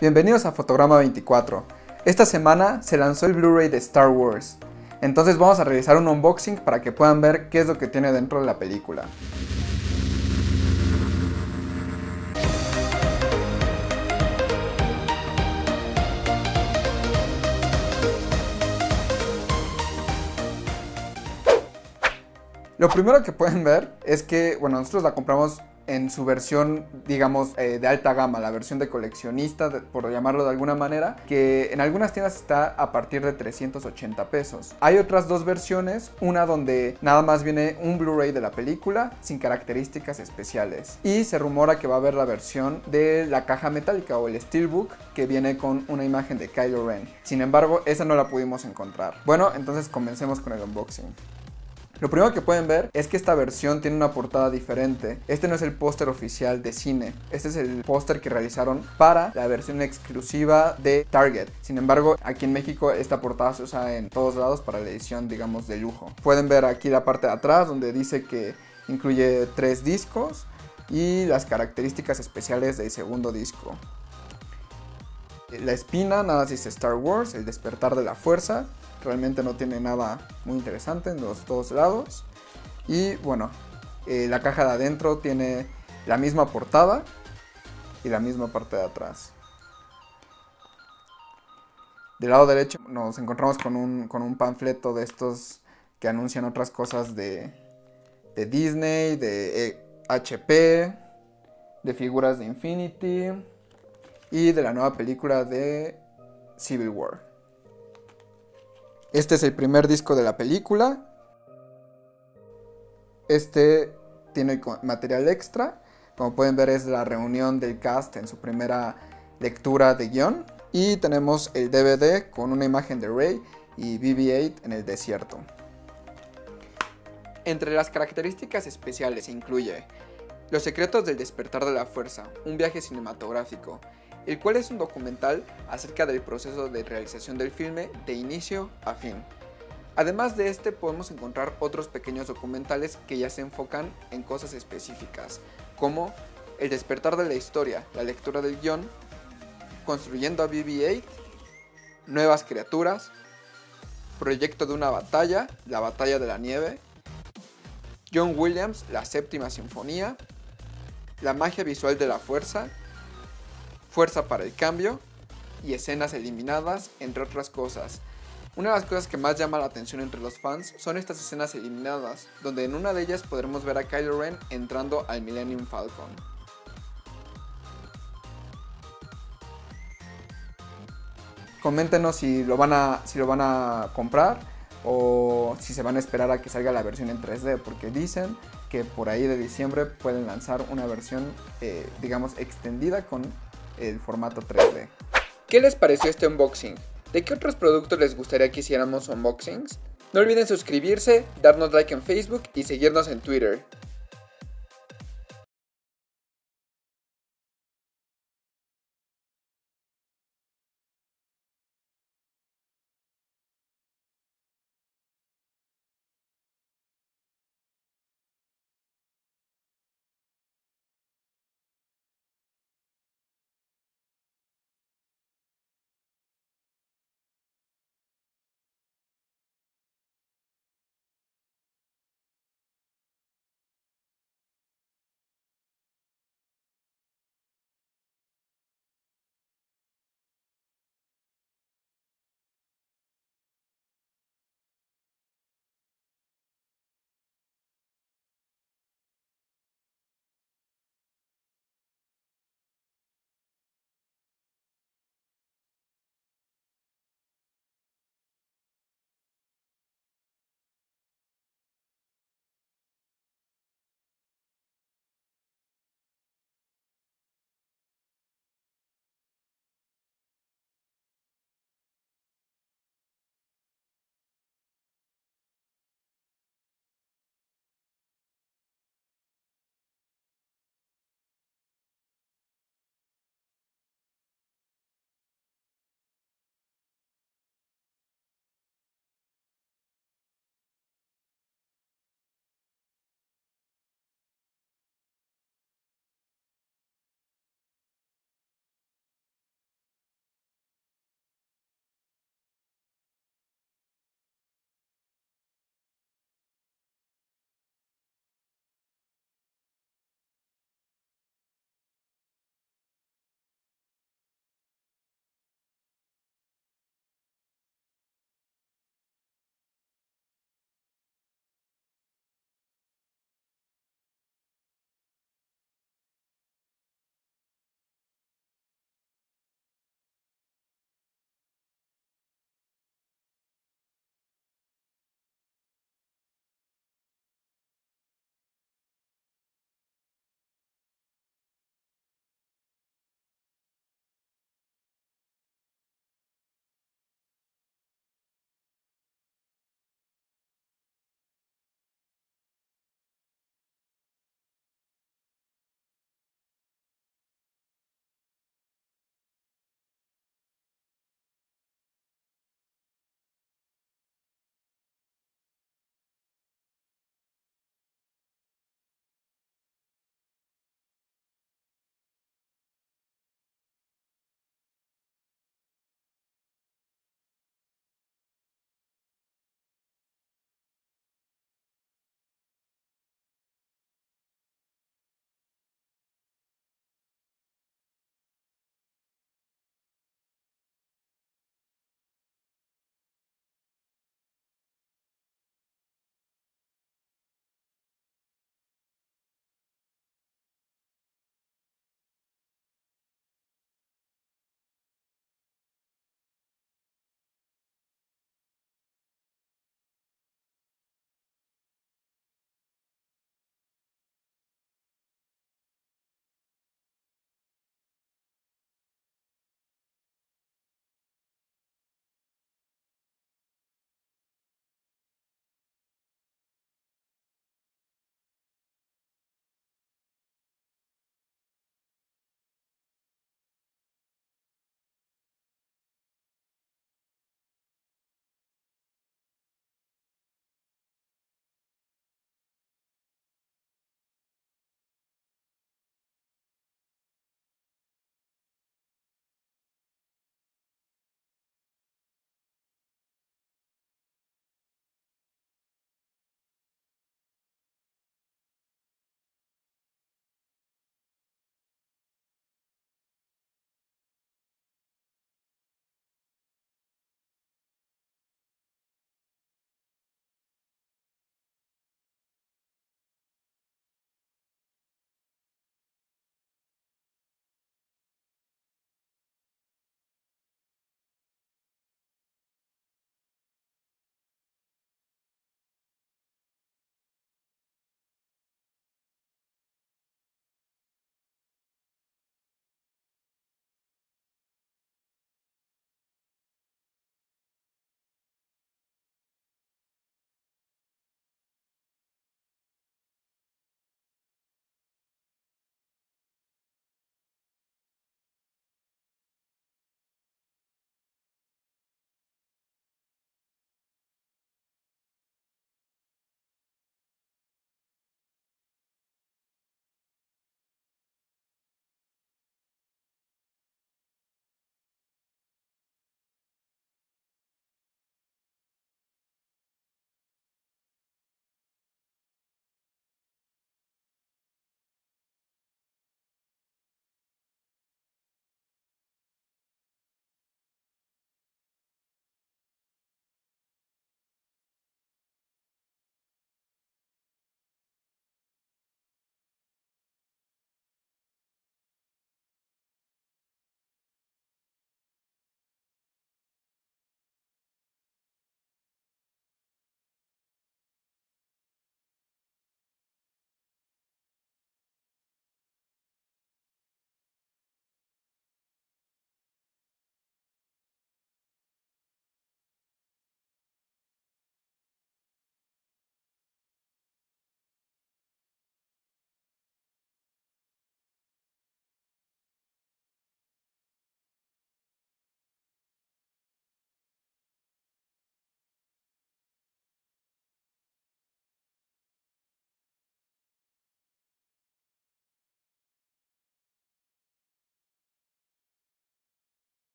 Bienvenidos a Fotograma 24. Esta semana se lanzó el Blu-ray de Star Wars. Entonces vamos a realizar un unboxing para que puedan ver qué es lo que tiene dentro de la película. Lo primero que pueden ver es que, bueno, nosotros la compramos en su versión, digamos, eh, de alta gama, la versión de coleccionista, por llamarlo de alguna manera, que en algunas tiendas está a partir de 380 pesos. Hay otras dos versiones, una donde nada más viene un Blu-ray de la película sin características especiales. Y se rumora que va a haber la versión de la caja metálica o el Steelbook que viene con una imagen de Kylo Ren. Sin embargo, esa no la pudimos encontrar. Bueno, entonces comencemos con el unboxing. Lo primero que pueden ver es que esta versión tiene una portada diferente. Este no es el póster oficial de cine, este es el póster que realizaron para la versión exclusiva de Target. Sin embargo, aquí en México esta portada se usa en todos lados para la edición, digamos, de lujo. Pueden ver aquí la parte de atrás donde dice que incluye tres discos y las características especiales del segundo disco. La espina, nada dice Star Wars, el despertar de la fuerza. Realmente no tiene nada muy interesante en los dos lados. Y bueno, eh, la caja de adentro tiene la misma portada y la misma parte de atrás. Del lado derecho nos encontramos con un, con un panfleto de estos que anuncian otras cosas de, de Disney, de HP, eh, de figuras de Infinity y de la nueva película de Civil War. Este es el primer disco de la película. Este tiene material extra. Como pueden ver es la reunión del cast en su primera lectura de guion. Y tenemos el DVD con una imagen de Rey y BB-8 en el desierto. Entre las características especiales incluye Los secretos del despertar de la fuerza, un viaje cinematográfico, el cual es un documental acerca del proceso de realización del filme de inicio a fin. Además de este podemos encontrar otros pequeños documentales que ya se enfocan en cosas específicas, como El despertar de la historia, la lectura del guion, Construyendo a BB-8, Nuevas criaturas, Proyecto de una batalla, La batalla de la nieve, John Williams, La séptima sinfonía, La magia visual de la fuerza, fuerza para el cambio y escenas eliminadas, entre otras cosas. Una de las cosas que más llama la atención entre los fans son estas escenas eliminadas, donde en una de ellas podremos ver a Kylo Ren entrando al Millennium Falcon. Coméntenos si lo van a, si lo van a comprar o si se van a esperar a que salga la versión en 3D, porque dicen que por ahí de diciembre pueden lanzar una versión, eh, digamos, extendida con el formato 3D. ¿Qué les pareció este unboxing? ¿De qué otros productos les gustaría que hiciéramos unboxings? No olviden suscribirse, darnos like en Facebook y seguirnos en Twitter.